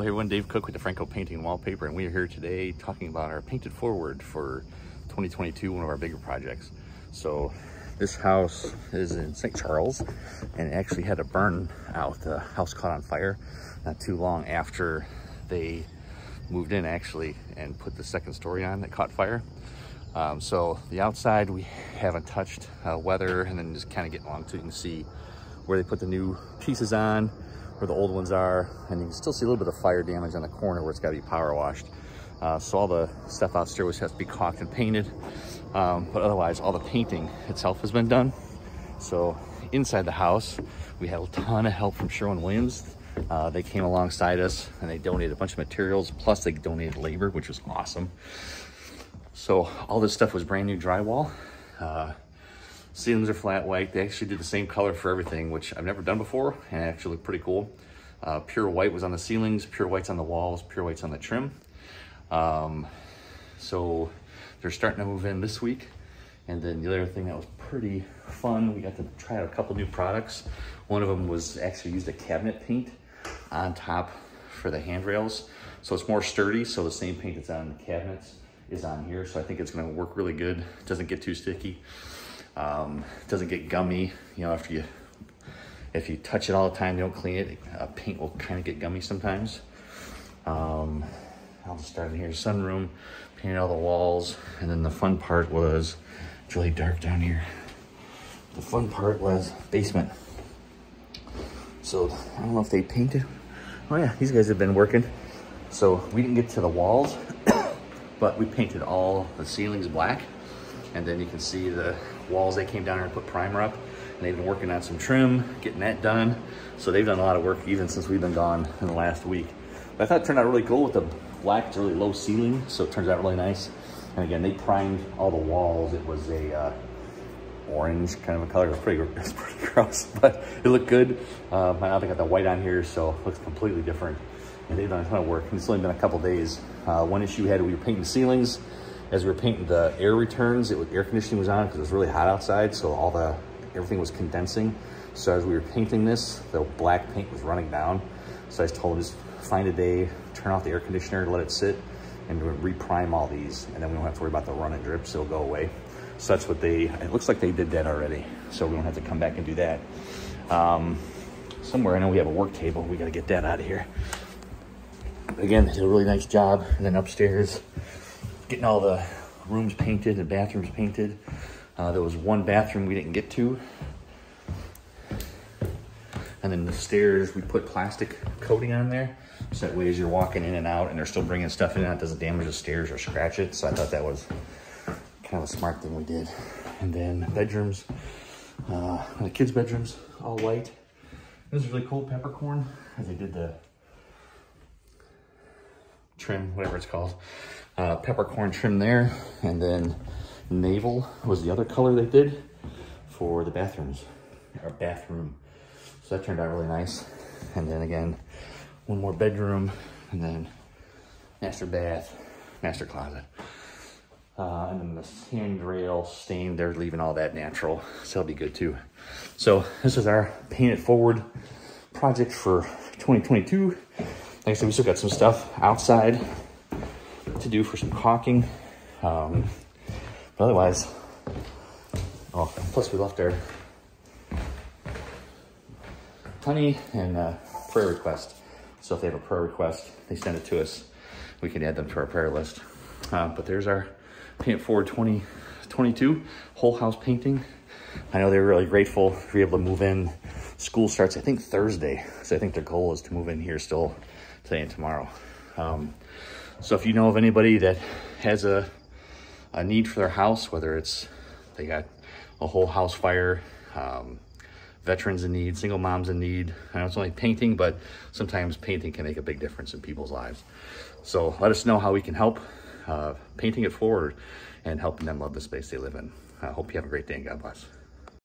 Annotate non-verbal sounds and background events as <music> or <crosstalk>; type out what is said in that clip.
Well, everyone, Dave Cook with Dfranco Painting Wallpaper, and we are here today talking about our paint it forward for 2022, one of our bigger projects. So this house is in St. Charles, and it actually had a burn out. The house caught on fire not too long after they moved in actually and put the second story on that caught fire. Um, so the outside we haven't touched uh, weather and then just kind of getting along so you can see where they put the new pieces on where the old ones are. And you can still see a little bit of fire damage on the corner where it's gotta be power washed. Uh, so all the stuff out there has to be caulked and painted. Um, but otherwise, all the painting itself has been done. So inside the house, we had a ton of help from Sherwin-Williams. Uh, they came alongside us and they donated a bunch of materials, plus they donated labor, which was awesome. So all this stuff was brand new drywall. Uh, Ceilings are flat white. They actually did the same color for everything, which I've never done before, and it actually looked pretty cool. Uh, pure white was on the ceilings, pure white's on the walls, pure white's on the trim. Um, so they're starting to move in this week. And then the other thing that was pretty fun, we got to try out a couple new products. One of them was actually used a cabinet paint on top for the handrails. So it's more sturdy, so the same paint that's on the cabinets is on here. So I think it's gonna work really good. It doesn't get too sticky. Um, doesn't get gummy, you know, after you, if you touch it all the time, you don't clean it, uh, paint will kind of get gummy sometimes. Um, I'll just start in here, sunroom, painted all the walls, and then the fun part was, it's really dark down here. The fun part was basement. So, I don't know if they painted. Oh yeah, these guys have been working. So we didn't get to the walls, <coughs> but we painted all the ceilings black. And then you can see the walls, they came down here and put primer up and they've been working on some trim, getting that done. So they've done a lot of work even since we've been gone in the last week. But I thought it turned out really cool with the black, it's really low ceiling, so it turns out really nice. And again, they primed all the walls. It was a uh, orange kind of a color. It was pretty, <laughs> it pretty gross, <laughs> but it looked good. Uh, I think I got the white on here, so it looks completely different. And they've done a ton of work. And it's only been a couple days. Uh, one issue we had, we were painting ceilings as we were painting the air returns, it was air conditioning was on because it was really hot outside. So all the, everything was condensing. So as we were painting this, the black paint was running down. So I just told him just find a day, turn off the air conditioner, let it sit and reprime all these. And then we don't have to worry about the run and drips, it'll go away. So that's what they, it looks like they did that already. So we don't have to come back and do that. Um, somewhere, I know we have a work table. We got to get that out of here. Again, they did a really nice job. And then upstairs, getting all the rooms painted and bathrooms painted. Uh, there was one bathroom we didn't get to. And then the stairs, we put plastic coating on there. So that way as you're walking in and out and they're still bringing stuff in, it doesn't damage the stairs or scratch it. So I thought that was kind of a smart thing we did. And then bedrooms, uh, the kids' bedrooms, all white. This is really cool, peppercorn, as they did the trim, whatever it's called uh, peppercorn trim there. And then Naval was the other color they did for the bathrooms, or bathroom. So that turned out really nice. And then again, one more bedroom and then master bath, master closet. Uh, and then the handrail stain, they're leaving all that natural. So that'll be good too. So this is our paint it forward project for 2022. Like I said, we still got some stuff outside to do for some caulking. Um, but otherwise, oh, plus we left our honey and uh, prayer request. So if they have a prayer request, they send it to us. We can add them to our prayer list. Uh, but there's our Paint Forward 2022 whole house painting. I know they're really grateful to be able to move in. School starts, I think, Thursday. So I think their goal is to move in here still today and tomorrow. Um, so if you know of anybody that has a, a need for their house, whether it's they got a whole house fire, um, veterans in need, single moms in need. I know it's only painting, but sometimes painting can make a big difference in people's lives. So let us know how we can help uh, painting it forward and helping them love the space they live in. I hope you have a great day and God bless.